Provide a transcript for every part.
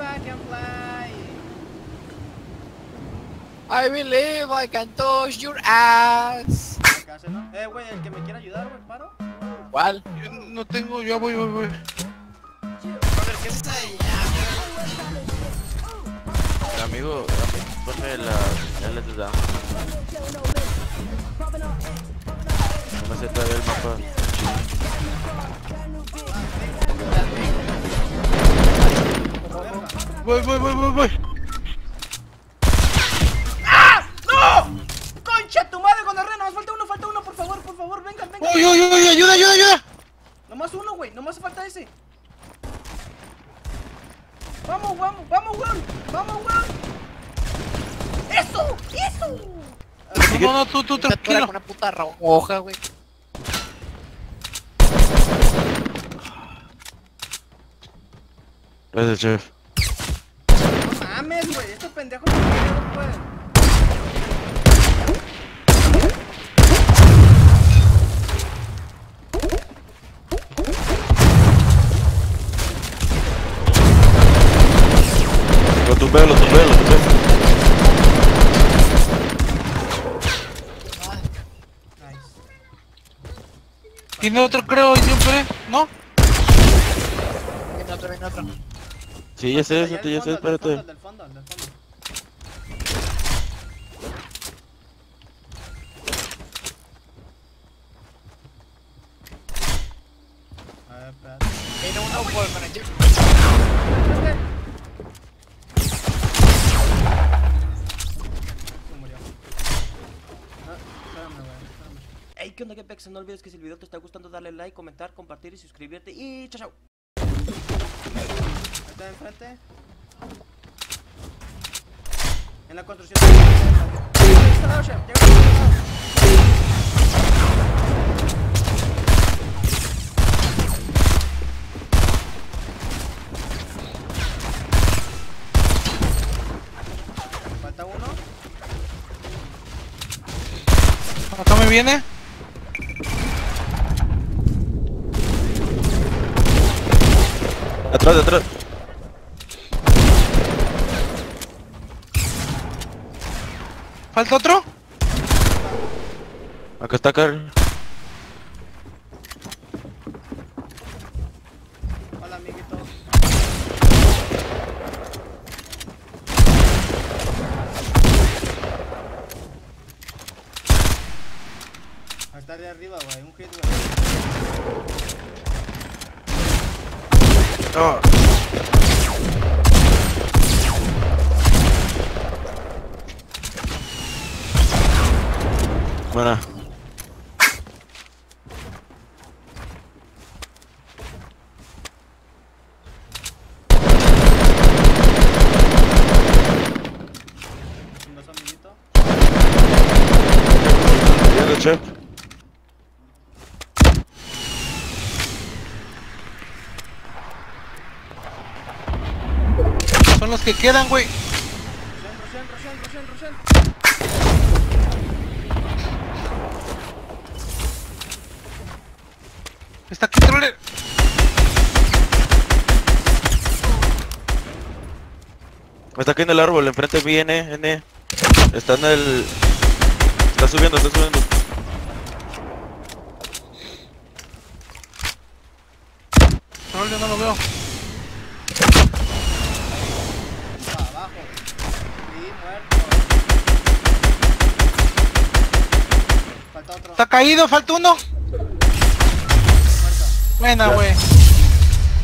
I can fly. I believe I can touch your ass. Eh, güey, el que me quiera ayudar, güey, paro. ¿Cuál? Yo no tengo, yo voy, voy, voy. Brother, ¿qué está ahí? Amigo, ponme la L de down. No me sé todavía el mapa. Voy, voy, voy, voy, voy. ¡No! ¡Concha tu madre con el Nos falta uno, falta uno, por favor, por favor, vengan, vengan. Uy, uy, uy, ayuda, ayuda, ayuda. Nomás uno, güey, nomás falta ese. Vamos, vamos, vamos, weón. Vamos, weón. ¡Eso! ¡Eso! No, no, tú, tú, tranquilo. con una puta roja, güey. Gracias, chef. No pendejos no pueden. Lo tumbé, lo tumbé, lo tumbé. Nice. Tiene otro, creo, siempre. ¿No? Viene otro, viene otro. Sí, ya sé, ya sé, espérate. del fondo, al del fondo. A ver, espérate. Viene uno por murió. Ah, espérame, güey, espérame. Ey, ¿qué onda, Gepex? No olvides que si el video te está gustando, darle like, comentar, compartir y suscribirte. Y chao, chao. Ahí está enfrente. En la construcción. Llega a este lado, chef, llega a este lado. Falta uno. Acá me viene. Atrás, atrás. ¿Falta otro? Acá está Carl. Ahí está de arriba, güey. Un hit, güey. No. Buena. Un dos, amiguito. Viendo, chef. Son los que quedan, güey. Está aquí, troller. Está aquí en el árbol, enfrente viene, N. Está en el. Está subiendo, está subiendo. Troller, no lo veo. Para abajo. Sí, muerto. Falta otro. Está caído, falta uno. Muerto. Buena, güey.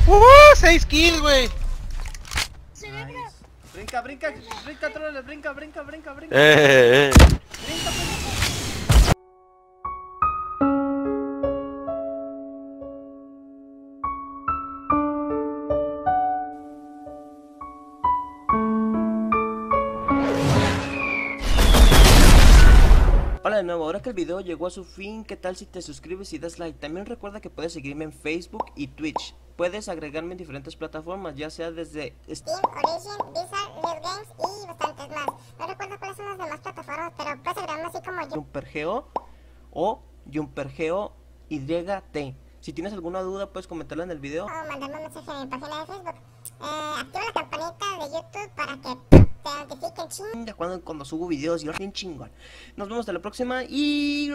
Uh, 6 kills, güey. Nice. Brinca, brinca, brinca, troles, brinca, brinca, brinca, brinca. Eh, eh, eh. De nuevo, ahora que el video llegó a su fin, ¿qué tal si te suscribes y das like? También recuerda que puedes seguirme en Facebook y Twitch. Puedes agregarme en diferentes plataformas, ya sea desde Steam, Origin, Blizzard, Riot Games y bastantes más. No recuerdo cuáles son las demás plataformas, pero puedes agregarme así como yo. Jumpergeo o Jumpergeo YT. Si tienes alguna duda, puedes comentarla en el video. O mandarme un mensaje en mi página de Facebook. Cuando, subo videos y bien chingón. Nos vemos hasta la próxima y...